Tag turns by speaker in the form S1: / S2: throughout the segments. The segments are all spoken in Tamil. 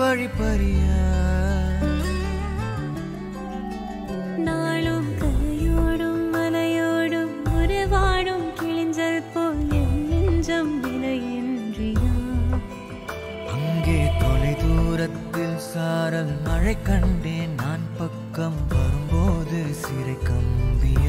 S1: வழிப்பறிய
S2: நாளும் கரையோடும் மலையோடும் உறவாடும் கிழிஞ்சல் போல் நெஞ்சம் விலையின்றியா
S1: அங்கே தொலை தூரத்தில் சாரல் மழை கண்டேன். நான் பக்கம் வரும்போது சிறை கம்பியா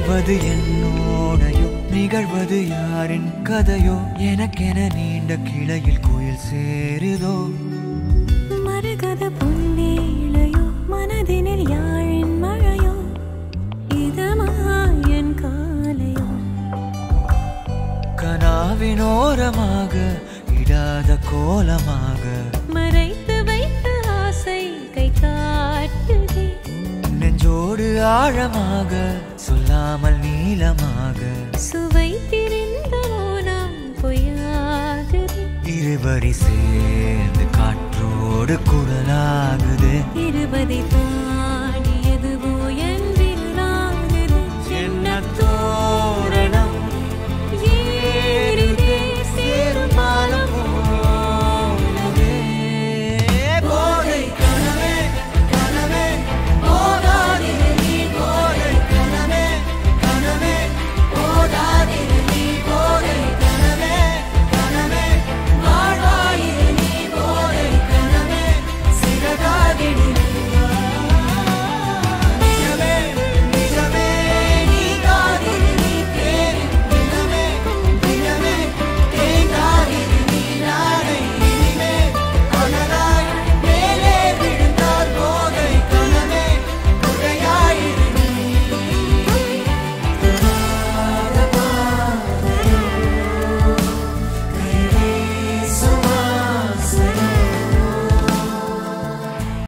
S1: நிறைவது என்னோடையோ நிகழ்வது யாரின் கதையோ? எனக்கென நீண்ட கிளையில் கோயில் சேருதோ?
S2: மரகத பொன்னேளையோ மனதினில் யாழின் மழையோ? இதமாயன் காலையோ?
S1: கனாவினோரமாக இடாத கோலமாக.
S2: மறைத்து வைத்த ஆசை
S1: நெஞ்சோடு ஆழமாக சொல்லாமல் நீளமாக.
S2: சுவை திரிந்த மோனம் பொய்யாகுது.
S1: இருவரி சேர்ந்து காற்றோடு குரலாகுது.
S2: இருபதை